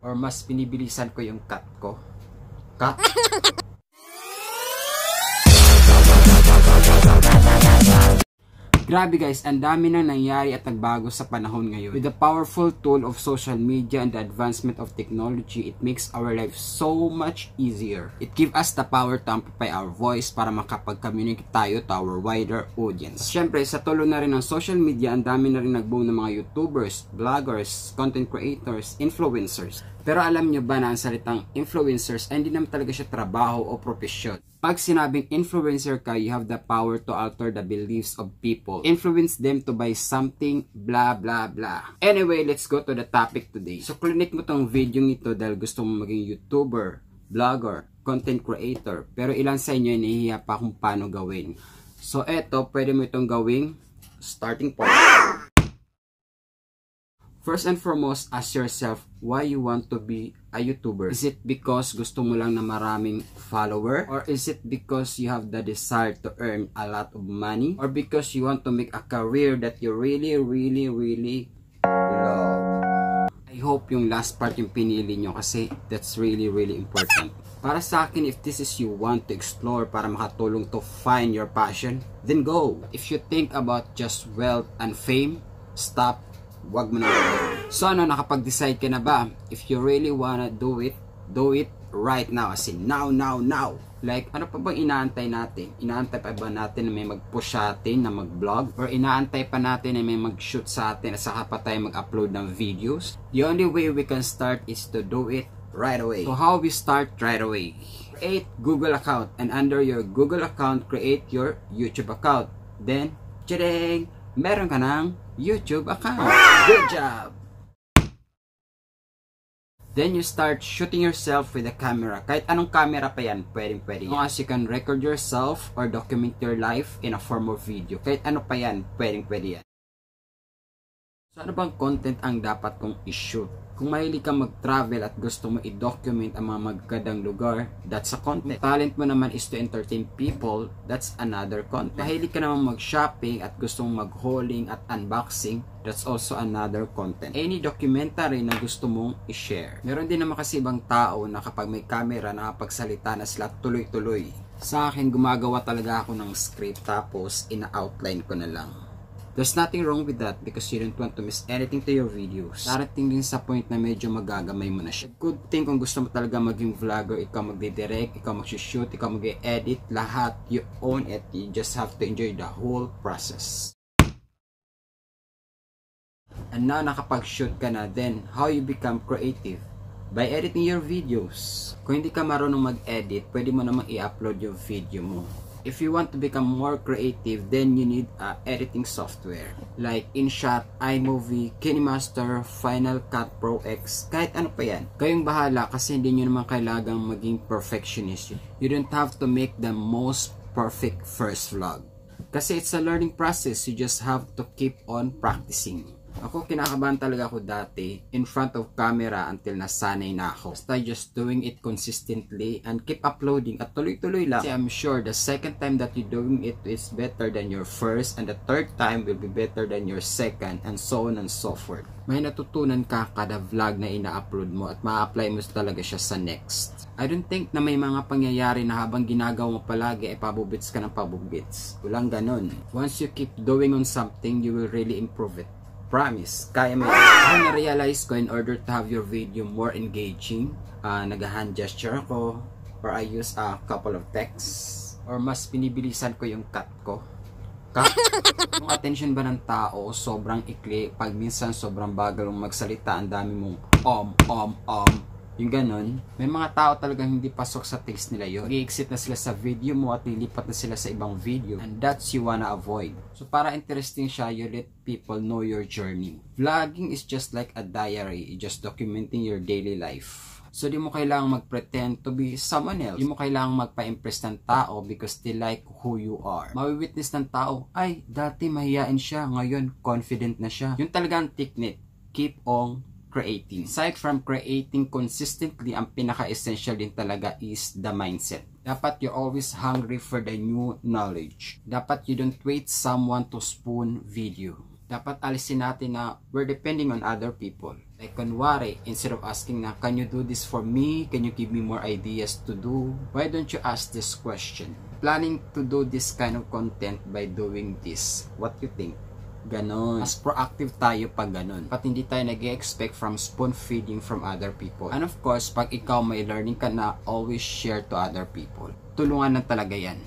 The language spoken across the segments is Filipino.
Or mas pinibilisan ko yung cut ko. Cut? Grabe guys, ang dami nang nangyari at nagbago sa panahon ngayon. With the powerful tool of social media and the advancement of technology, it makes our life so much easier. It gives us the power to amplify our voice para makapag-communicate tayo to our wider audience. Siyempre, sa tulong na rin ng social media, ang dami na rin nagboom ng mga YouTubers, vloggers, content creators, influencers. Pero alam nyo ba na ang salitang influencers ay hindi naman talaga siya trabaho o profesyon. Pag sinabing influencer ka, you have the power to alter the beliefs of people. Influence them to buy something, blah blah blah. Anyway, let's go to the topic today. So, klinik mo tong video nito dahil gusto mo maging YouTuber, vlogger, content creator. Pero ilan sa inyo nahihiya pa kung paano gawin. So, eto, pwede mo itong gawing starting point. First and foremost, ask yourself why you want to be a YouTuber. Is it because gusto mo lang na maraming follower? Or is it because you have the desire to earn a lot of money? Or because you want to make a career that you really, really, really love? I hope yung last part yung pinili nyo kasi that's really, really important. Para sa akin, if this is you want to explore para makatulong to find your passion, then go. If you think about just wealth and fame, stop wag mo na So ano, nakapag-decide ka na ba? If you really wanna do it, do it right now. As in, now, now, now. Like, ano pa bang inaantay natin? Inaantay pa ba natin na may mag-push sa atin na mag-vlog? Or inaantay pa natin na may mag-shoot sa atin at saka pa tayo mag-upload ng videos? The only way we can start is to do it right away. So how we start right away? Create Google account and under your Google account, create your YouTube account. Then, tadang! Meron ka ng YouTube account. Good job! Then you start shooting yourself with a camera. Kahit anong camera pa yan, pwedeng pwede yan. As you can record yourself or document your life in a form of video. Kahit ano pa yan, pwedeng pwede yan. Ano bang content ang dapat kong i-shoot? Kung mahilig ka mag-travel at gusto mo i-document ang mga magkadang lugar, that's a content. Kung talent mo naman is to entertain people, that's another content. Mahilig ka naman mag-shopping at gusto mong mag-hauling at unboxing, that's also another content. Any documentary na gusto mong i-share. Meron din naman kasi ibang tao na kapag may camera nakapagsalita na sila tuloy-tuloy. Sa akin, gumagawa talaga ako ng script tapos ina-outline ko na lang. There's nothing wrong with that because you don't want to miss anything to your videos. Darating din sa point na medyo magagamay mo na siya. Good thing kung gusto mo talaga maging vlogger, ikaw magde-direct, ikaw mag-shoot, ikaw mag-edit, lahat, you own it. You just have to enjoy the whole process. And now nakapag-shoot ka na, then how you become creative? By editing your videos. Kung hindi ka marunong mag-edit, pwede mo namang i-upload yung video mo. If you want to become more creative, then you need a editing software like InShot, iMovie, KineMaster, Final Cut Pro X, kahit ano pa yan. Kayong bahala kasi hindi nyo naman kailangang maging perfectionist. You don't have to make the most perfect first vlog. Kasi it's a learning process, you just have to keep on practicing. Ako kinakabahan talaga ako dati in front of camera until nasanay na ako. Basta just doing it consistently and keep uploading at tuloy-tuloy lang. Kasi I'm sure the second time that you're doing it is better than your first and the third time will be better than your second and so on and so forth. May natutunan ka kada vlog na ina-upload mo at ma-apply mo talaga siya sa next. I don't think na may mga pangyayari na habang ginagawa mo palagi ay pabubits ka ng pabubits. Walang ganun. Once you keep doing on something, you will really improve it. Promise, kaya mo. Ako na-realize ko in order to have your video more engaging, uh, nag-hand gesture ako, or I use a couple of texts, or mas pinibilisan ko yung cut ko. Cut? Yung attention ba ng tao, sobrang ikli, pag minsan sobrang bagal mong magsalita, ang dami mong om, om, om, yung ganun, may mga tao talagang hindi pasok sa taste nila yun. I-exit na sila sa video mo at lilipat na sila sa ibang video. And that's you wanna avoid. So para interesting siya, you let people know your journey. Vlogging is just like a diary, just documenting your daily life. So di mo kailangang mag-pretend to be someone else. Di mo kailangang magpa-impress ng tao because they like who you are. Mawi-witness ng tao, ay, dati mahiyain siya, ngayon confident na siya. Yung talagang technique, keep on creating. Aside from creating consistently, ang pinaka-essential din talaga is the mindset. Dapat you're always hungry for the new knowledge. Dapat you don't wait someone to spoon video. Dapat alisin natin na we're depending on other people. Like kunwari, instead of asking na, can you do this for me? Can you give me more ideas to do? Why don't you ask this question? Planning to do this kind of content by doing this. What you think? Ganon. Mas proactive tayo pag ganon. Pat hindi tayo nag expect from spoon feeding from other people. And of course, pag ikaw may learning ka na, always share to other people. Tulungan na talaga yan.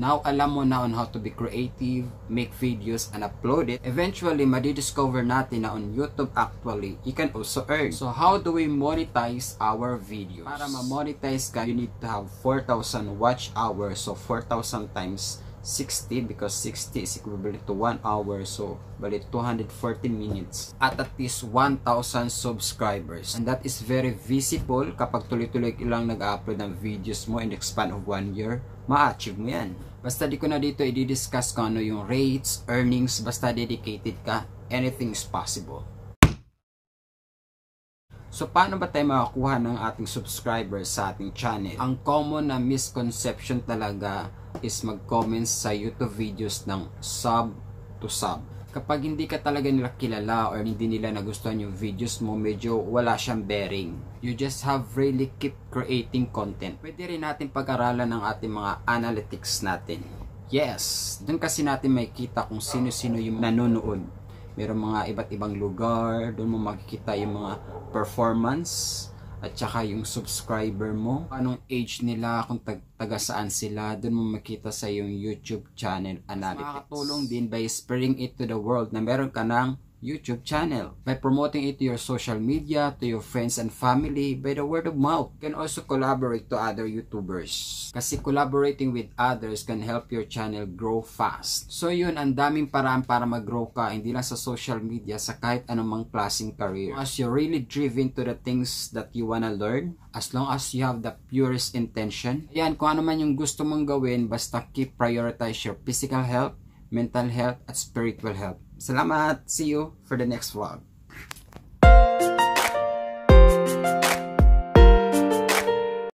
Now, alam mo na on how to be creative, make videos, and upload it. Eventually, madidiscover natin na on YouTube actually, you can also earn. So, how do we monetize our videos? Para ma-monetize ka, you need to have 4,000 watch hours. So, 4,000 times 60 because 60 is equivalent to 1 hour so bali 240 minutes at at least 1,000 subscribers. And that is very visible kapag tuloy-tuloy lang nag-upload ng videos mo in the span of 1 year ma-achieve mo yan. Basta di ko na dito i-discuss kung ano yung rates, earnings basta dedicated ka anything is possible So, paano ba tayo makakuha ng ating subscribers sa ating channel? Ang common na misconception talaga is mag-comments sa YouTube videos ng sub to sub. Kapag hindi ka talaga nila kilala or hindi nila nagustuhan yung videos mo, medyo wala siyang bearing. You just have really keep creating content. Pwede rin natin pag-aralan ng ating mga analytics natin. Yes, dun kasi natin makikita kung sino-sino yung nanonood Merong mga iba't ibang lugar, doon mo makikita yung mga performance at saka yung subscriber mo, anong age nila, kung tag taga saan sila, doon mo makita sa yung YouTube channel analytics. Makakatulong din by spreading it to the world na meron ka ng YouTube channel by promoting it to your social media, to your friends and family by the word of mouth. You can also collaborate to other YouTubers. Kasi collaborating with others can help your channel grow fast. So yun, ang daming paraan para mag-grow ka, hindi lang sa social media, sa kahit anumang klaseng career. As you're really driven to the things that you wanna learn, as long as you have the purest intention, yan, kung ano man yung gusto mong gawin, basta keep prioritize your physical health, mental health, at spiritual health. Salamat! See you for the next vlog.